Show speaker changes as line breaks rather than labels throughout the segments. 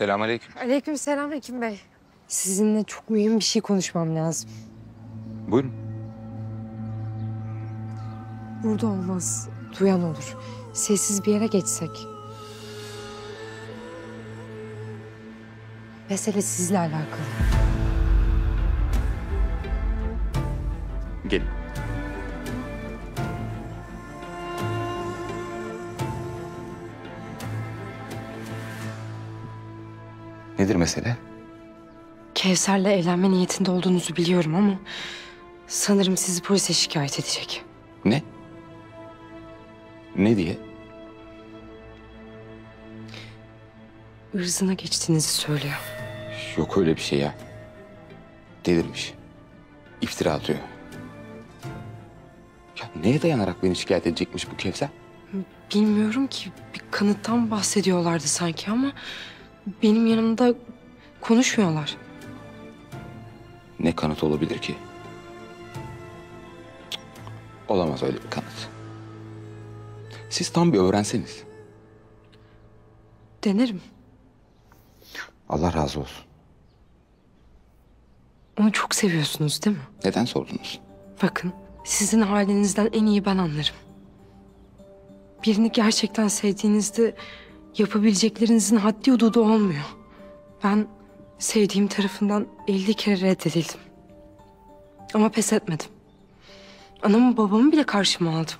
Selamünaleyküm.
Aleykümselam Hekim Bey. Sizinle çok mühim bir şey konuşmam lazım.
Buyurun.
Burada olmaz. Duyan olur. Sessiz bir yere geçsek. Mesele sizle alakalı.
Nedir mesele?
Kevser'le evlenme niyetinde olduğunuzu biliyorum ama... ...sanırım sizi polise şikayet edecek.
Ne? Ne diye?
Irzına geçtiğinizi söylüyor.
Yok öyle bir şey ya. Delirmiş. İftira atıyor. Ya neye dayanarak beni şikayet edecekmiş bu Kevser?
Bilmiyorum ki bir kanıttan bahsediyorlardı sanki ama... ...benim yanımda konuşmuyorlar.
Ne kanıt olabilir ki? Cık, Olamaz öyle bir kanıt. Siz tam bir öğrenseniz.
Denerim.
Allah razı olsun.
Onu çok seviyorsunuz değil mi?
Neden sordunuz?
Bakın, sizin halinizden en iyi ben anlarım. Birini gerçekten sevdiğinizde yapabileceklerinizin haddi hududu olmuyor. Ben sevdiğim tarafından 50 kere reddedildim. Ama pes etmedim. Anamı babamı bile karşıma aldım.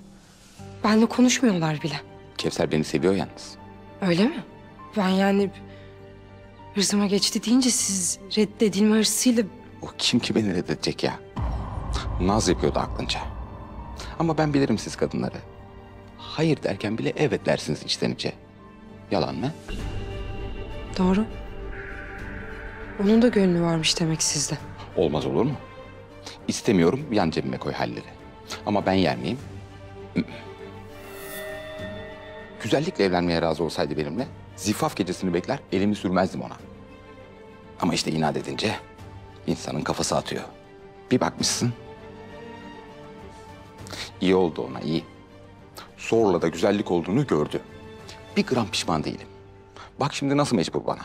Benle konuşmuyorlar bile.
Kevser beni seviyor yalnız.
Öyle mi? Ben yani hırsıma geçti deyince siz reddedilme hırsıyla
O kim ki beni reddedecek ya? Naz yapıyordu aklınca. Ama ben bilirim siz kadınları. Hayır derken bile evet dersiniz içten içe. Yalan mı?
Doğru. Onun da gönlü varmış demek sizde.
Olmaz olur mu? İstemiyorum yan cebime koy halleri. Ama ben yer miyim? Güzellikle evlenmeye razı olsaydı benimle zifaf gecesini bekler elimi sürmezdim ona. Ama işte inat edince insanın kafası atıyor. Bir bakmışsın. İyi oldu ona iyi. Zorla da güzellik olduğunu gördü. Bir gram pişman değilim. Bak şimdi nasıl mecbur bana.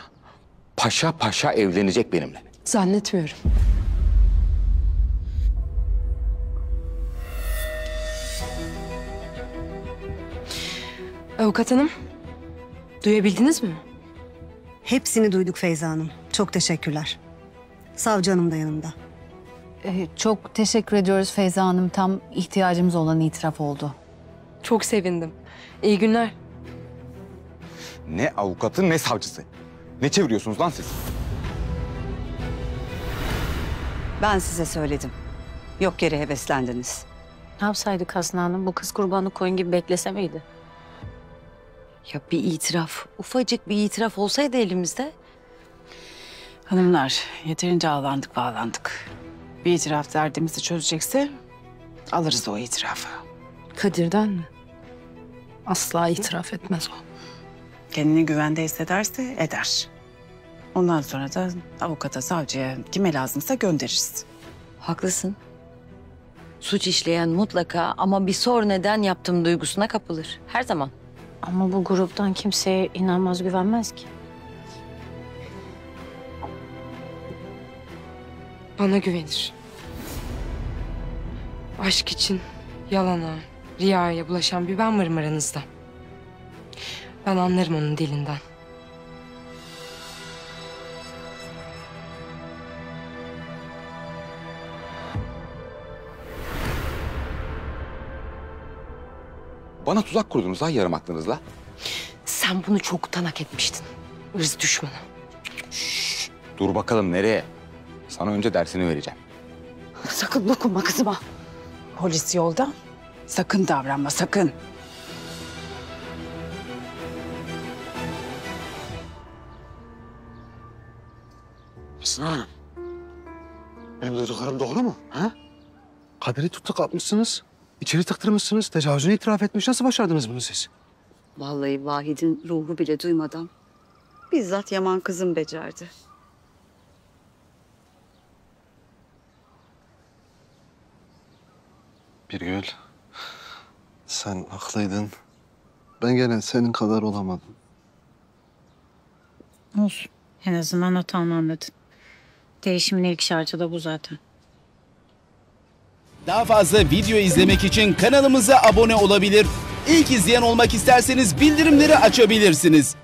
Paşa paşa evlenecek benimle.
Zannetmiyorum. Avukat hanım, duyabildiniz mi?
Hepsini duyduk Feyza Hanım. Çok teşekkürler. Savcı Hanım da yanımda.
Ee, çok teşekkür ediyoruz Feyza Hanım. Tam ihtiyacımız olan itiraf oldu.
Çok sevindim. İyi günler.
Ne avukatı ne savcısı. Ne çeviriyorsunuz lan siz?
Ben size söyledim. Yok yere heveslendiniz.
Ne yapsaydık Aslı Hanım? Bu kız kurbanı koyun gibi beklese miydi?
Ya bir itiraf, ufacık bir itiraf olsaydı elimizde.
Hanımlar, yeterince ağlandık bağlandık. Bir itiraf derdimizi çözecekse alırız o itirafı.
Kadir'den mi? Asla itiraf etmez o.
Kendini güvende hissederse eder. Ondan sonra da avukata, savcıya kime lazımsa göndeririz.
Haklısın. Suç işleyen mutlaka ama bir sor neden yaptım duygusuna kapılır. Her zaman.
Ama bu gruptan kimseye inanmaz güvenmez ki.
Bana güvenir. Aşk için yalana, riyaya bulaşan bir ben varım aranızda. Ben anlarım onun dilinden.
Bana tuzak kurdunuz ha yarım aklınızla.
Sen bunu çoktan hak etmiştin. Irz düşmanı.
Dur bakalım nereye? Sana önce dersini vereceğim.
Sakın dokunma kızıma. Polis yolda. Sakın davranma, sakın.
Esra Hanım. Benim duyduklarım doğru mu? Ha? Kadir'i tutuk atmışsınız. içeri tıktırmışsınız. Tecavüzünü itiraf etmiş. Nasıl başardınız bunu siz?
Vallahi Vahid'in ruhu bile duymadan bizzat Yaman kızım becerdi.
Birgül. Sen haklıydın. Ben gene senin kadar olamadım.
Olsun.
En azından hatanı anladın. Değişimin ilk şartı da bu zaten.
Daha fazla video izlemek için kanalımıza abone olabilir. İlk izleyen olmak isterseniz bildirimleri açabilirsiniz.